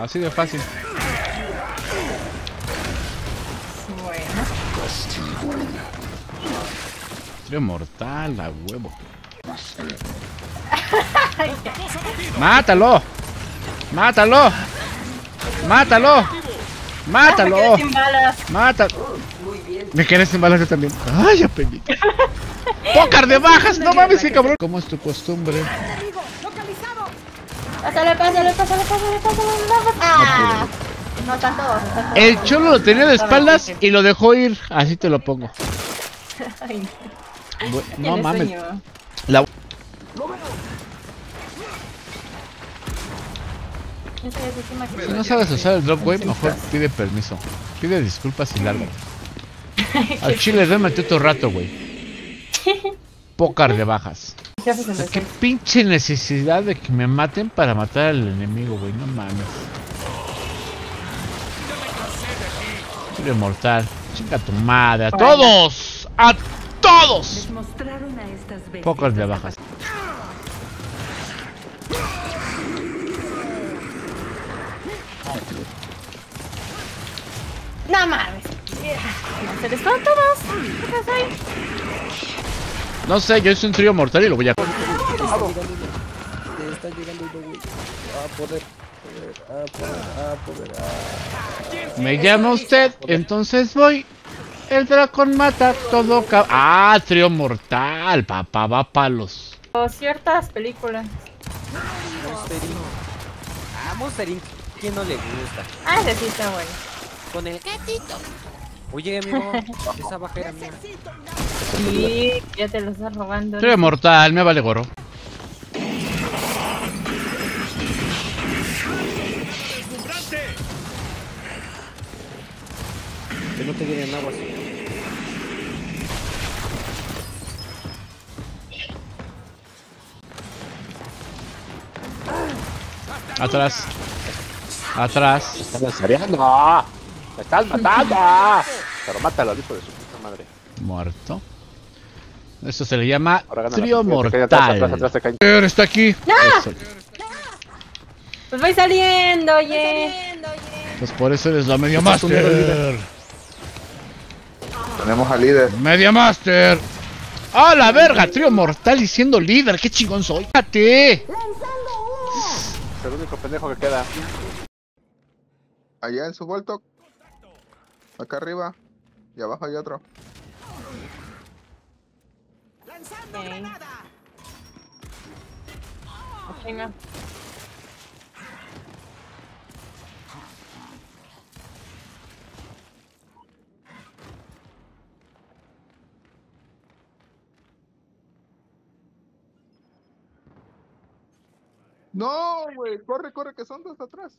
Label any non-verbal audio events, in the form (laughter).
Así de fácil. Bueno. Mortal, a huevo. (laughs) ¡Mátalo! ¡Mátalo! ¡Mátalo! ¡Mátalo! Me balas. ¡Mátalo! Me quedé sin balas yo también. ¡Ay, pegué! ¡Pócar de bajas! (laughs) ¡No mames, qué cabrón! ¿Cómo es tu costumbre? Pásale, pásale, pásale, pásale, pásale. Ah, no tanto, no tanto. El cholo lo tenía de espaldas y lo dejó ir. Así te lo pongo. No mames. La... Si no sabes usar el drop, güey, mejor pide permiso. Pide disculpas y lárgate. (laughs) Al chile, démate otro rato, güey. (laughs) Pócar de se me Qué pinche necesidad de que me maten para matar al enemigo, güey. No mames. Chile mortal. Chinga tu madre. ¡A todos! ¡A todos! Mostraron a estas bestias. Pócar de bajas. No mames. Se les todos. No sé, yo hice un trío mortal y lo voy a... Te está llegando uno, güey. A poder, poder, a poder, a poder, a... Me llama usted, entonces voy. El dragón mata todo cab- Ah, trío mortal. Papá va a palos. O ciertas películas. Monster Inc. Ah, Monster Inc. ¿Quién no le gusta? Ah, ese sí está bueno. Con el gatito. Oye, amigo, (laughs) esa baja era mía. Sí, ya te lo estás robando. Trío mortal, me vale gorro. Que no te vienen aguas. Atrás. Atrás. estás lanzareando. Me estás matando. Pero mátalo, hijo de su puta madre. Muerto. Eso se le llama trío mortal. Está aquí. Eso. Pues voy saliendo, oye. Pues por eso eres la Media Master. Tenemos al líder. Media Master. ¡A la verga! Trío mortal y siendo líder. ¡Qué chingón soy! ¡Fíjate! Es el único pendejo que queda. Allá en su vuelto. Acá arriba. Y abajo hay otro. Ok. Ah, chinga. No, güey. Corre, corre, que son dos atrás.